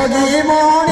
Good morning.